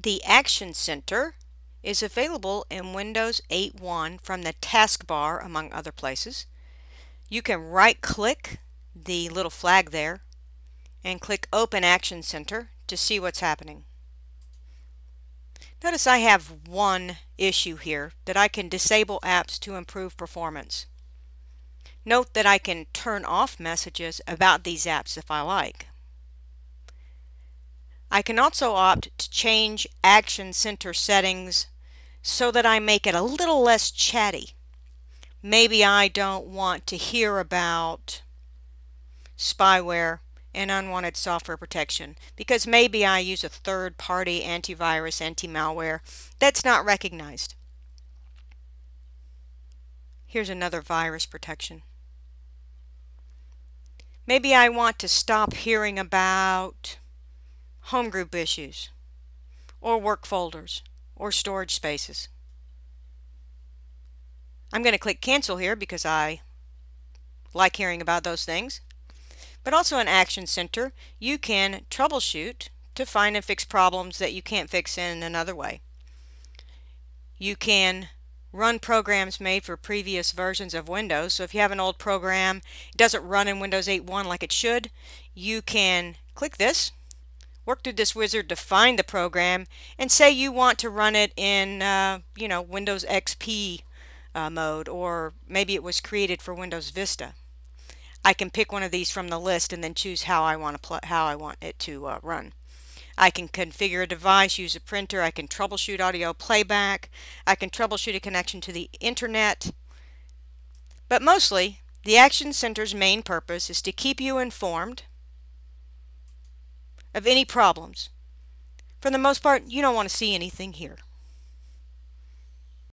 The Action Center is available in Windows 8.1 from the taskbar among other places. You can right click the little flag there and click Open Action Center to see what's happening. Notice I have one issue here that I can disable apps to improve performance. Note that I can turn off messages about these apps if I like. I can also opt to change Action Center settings so that I make it a little less chatty. Maybe I don't want to hear about spyware and unwanted software protection because maybe I use a third-party antivirus, anti-malware that's not recognized. Here's another virus protection. Maybe I want to stop hearing about home group issues, or work folders, or storage spaces. I'm going to click cancel here because I like hearing about those things. But also in Action Center, you can troubleshoot to find and fix problems that you can't fix in another way. You can run programs made for previous versions of Windows. So if you have an old program, it doesn't run in Windows 8.1 like it should, you can click this work through this wizard to find the program and say you want to run it in uh, you know Windows XP uh, mode or maybe it was created for Windows Vista. I can pick one of these from the list and then choose how I want to how I want it to uh, run. I can configure a device, use a printer, I can troubleshoot audio playback, I can troubleshoot a connection to the internet. But mostly, the Action Center's main purpose is to keep you informed of any problems. For the most part, you don't want to see anything here.